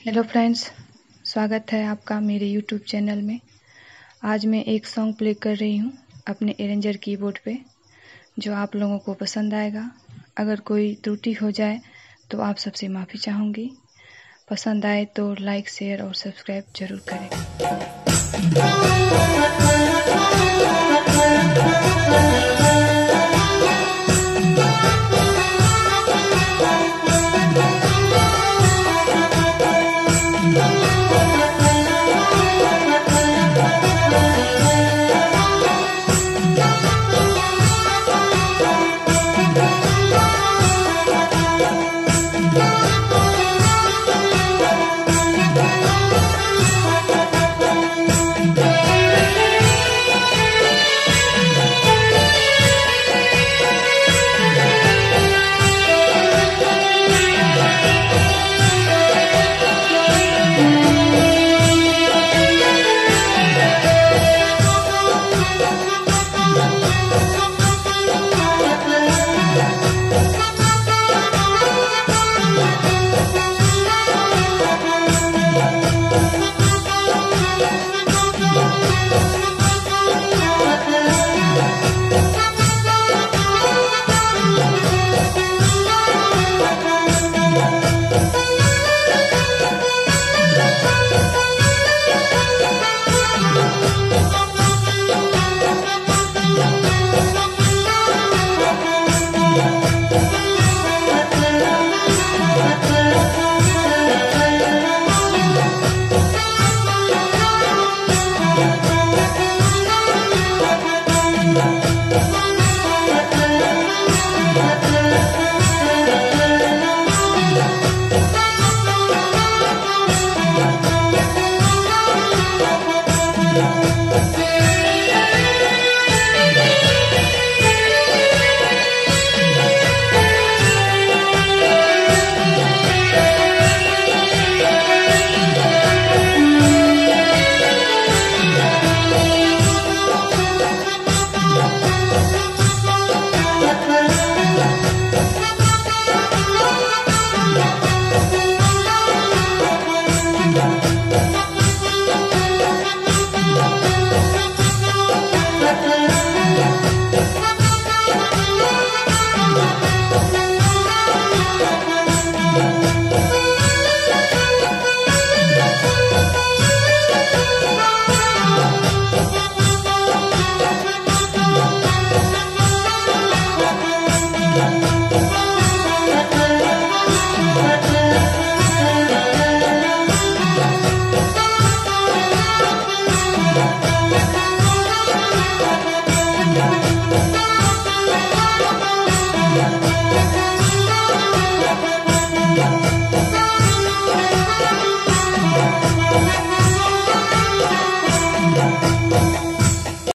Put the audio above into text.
Hello friends स्वागत है आपका मेरे यूट्यूब चैनल में। आज मैं एक सॉन्ग प्ले कर रही हूँ अपने एरेंजर कीबोर्ड पे, जो आप लोगों को पसंद आएगा। अगर कोई त्रुटि हो जाए तो आप सबसे माफ़ी चाहूँगी। पसंद आए तो लाइक शेयर और सब्सक्राइब ज़रूर करें। Bye.